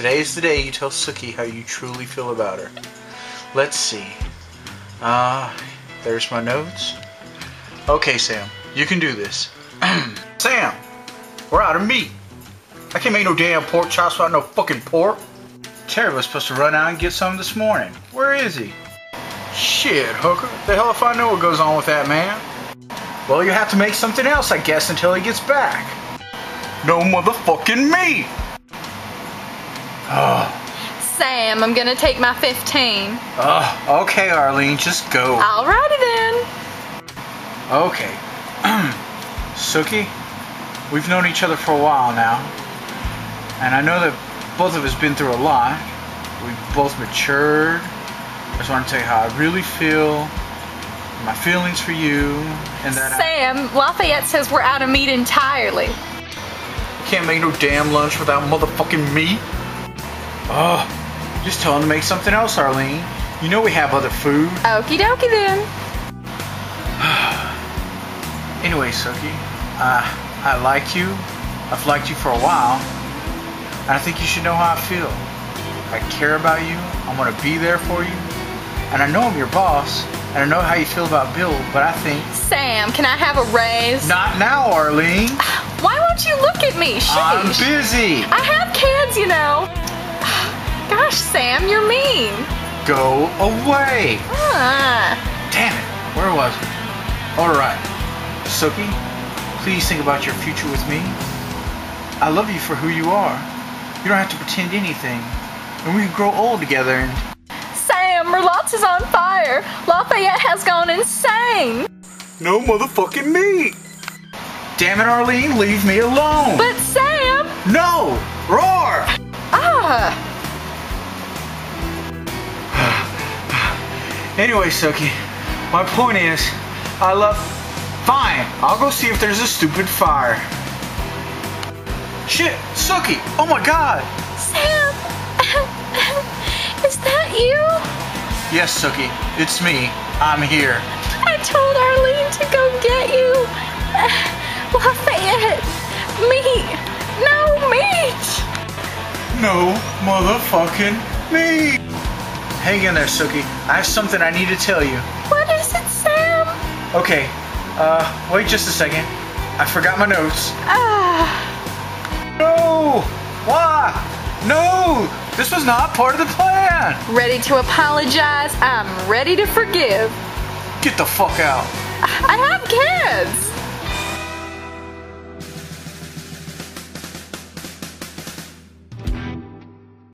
Today's the day you tell Sookie how you truly feel about her. Let's see. Uh, there's my notes. Okay, Sam, you can do this. Sam, we're out of meat. I can't make no damn pork chops without no fucking pork. Terry was supposed to run out and get some this morning. Where is he? Shit, Hooker. The hell if I know what goes on with that man. Well, you have to make something else, I guess, until he gets back. No motherfucking meat! Oh, Sam, I'm gonna take my 15. oh, okay, Arlene, just go. Alrighty then. Okay. Sookie, we've known each other for a while now. And I know that both of us been through a lot. We've both matured. I just want to tell you how I really feel, my feelings for you, and that I Sam, Lafayette says we're out of meat entirely. can't make no damn lunch without motherfucking meat. Oh, just tell him to make something else, Arlene. You know we have other food. Okie dokie then. Anyway, Sookie, uh, I like you. I've liked you for a while. And I think you should know how I feel. I care about you. I'm gonna be there for you. And I know I'm your boss. And I know how you feel about Bill, but I think Sam, can I have a raise? not now, Arlene. Why won't you look at me? I'm busy. I have kids, you know. Gosh, Sam, you're mean. Go away. Ah. Damn it. Where was it? All right. Sookie, please think about your future with me. I love you for who you are. You don't have to pretend anything. And we can grow old together and Sam, Merlotte's is on fire. Lafayette has gone insane. no motherfucking me. Damn it, Arlene, leave me alone. But Sam, no, roar. ah, Anyway, Sookie, my point is, I love. Fine, I'll go see if there's a stupid fire. Shit, Sookie! Oh my god! Sam, is that you? Yes, Sookie, it's me. I'm here. I told Arlene to go get you. Lafayette, meat, no meat. No motherfucking me! Hang in there, Sookie. I have something I need to tell you. What is it, Sam? Okay, uh, wait just a second. I forgot my notes. Ah, No! Why? No! This was not part of the plan! ready to apologize. I'm ready to forgive. Get the fuck out. I have kids.